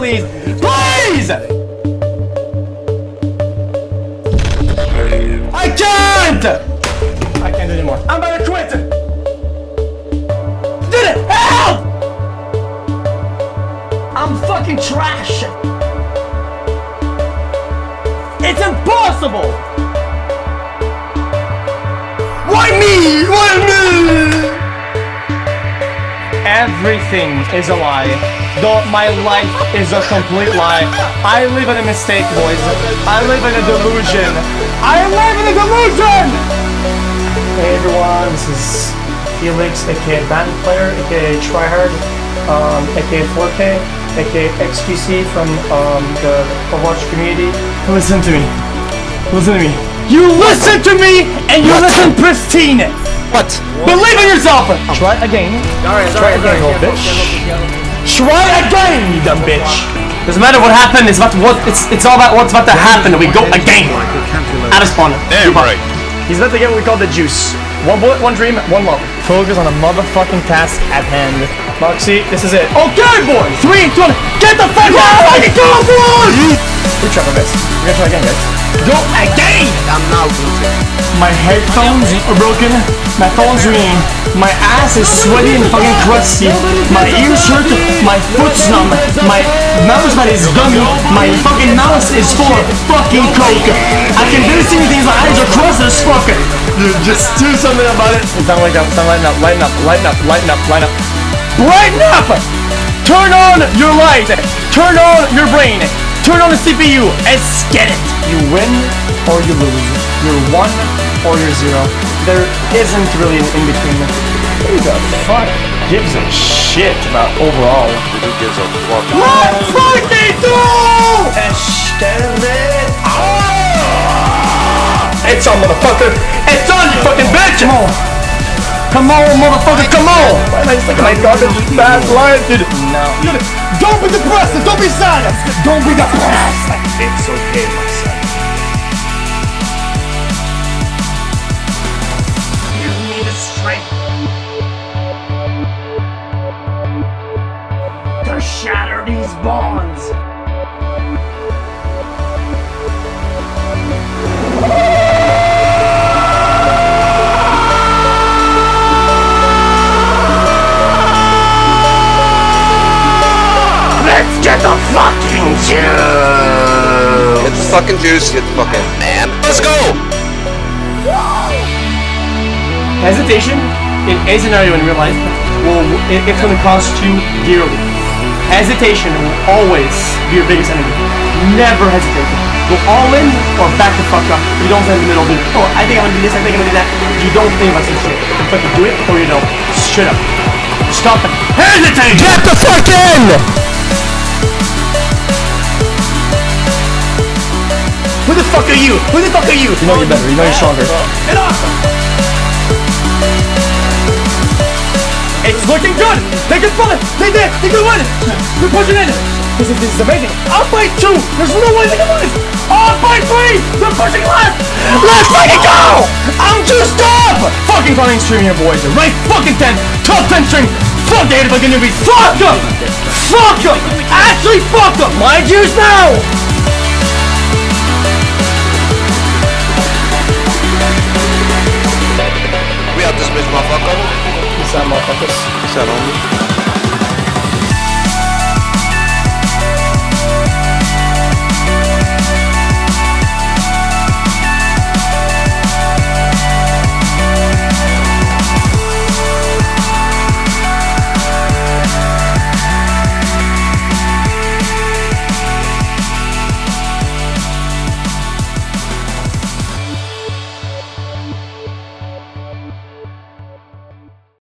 please. Please! I can't! I can't do anymore. I'm about to quit! Did it! Help! I'm fucking trash! It's impossible! Why me? Why me? Everything is a lie. Though my life is a complete lie. I live in a mistake, boys. I live in a delusion. I live in a delusion! Hey everyone, this is Felix, aka band player, aka Tryhard, um, aka 4K, aka XQC from um, the Overwatch community. Listen to me. Listen to me. You listen to me and you listen pristine! What? Believe in yourself! Try again. Alright, Try alright, again, alright. little bitch. Try again, you dumb bitch. Doesn't matter what happened. It's about what. It's it's all about what's about to happen. We go again. Out of spawn. Damn right. He's about to get what we call the juice. One bullet, one dream, one love. Focus on the motherfucking task at hand. Moxie, this is it. Okay, boys. Three, two, one. Get the fuck out! Fucking go, boys! We try our best. We're gonna try again, guys. Go again! I'm now losing. My headphones are broken. My phone's ringing. My ass is sweaty and fucking crusty. My ears hurt. My foot's numb. My mouse pad is gummy. My fucking mouse is full of fucking coke. I can barely see anything. My eyes are crossed as fuck. Dude, just do something about it. It's not lighting up. It's not lighting up. Lighten up. Lighten up. Lighten up. Lighten up. Brighten up! Turn on your light. Turn on your brain. Turn on the CPU. Let's get it. You win or you lose. You're one or you're zero. There isn't really an in between. Who the fuck gives a shit about overall? Who gives a fuck? Let's fucking do! It's on, motherfucker! It's on, you fucking bitch! Come on! Come on, motherfucker, come on! Why am I just like my garbage bad life, dude? No. Don't be depressed! Don't be sad! Don't be depressed! It's okay, to shatter these bonds. Let's get the fucking juice. Get the fucking juice, get the fucking man. Let's go! Hesitation in a scenario in real life will it's going to cost you dearly. Hesitation will always be your biggest enemy. Never hesitate. Go all in or back the fuck up. You don't stand in the middle. Do oh, I think I'm gonna do this. I think I'm gonna do that. You don't think about some shit. You fucking do it or you don't. Shut up. Stop it. Hesitate. Get the fuck in. Who the fuck are you? Who the fuck are you? You know you're better. You know you're stronger. Get off. It's looking good! They can pull it! They did! They can win! We're pushing in! This is, this is amazing! Up by two! There's no way they can win! Up by three! They're pushing left! Let's fucking go! I'm juiced up! Fucking fucking stream here, boys. Right fucking 10! Top 10 string! Fuck the newbies! Fuck them! Fuck them! Actually fuck them! My juice now! Out this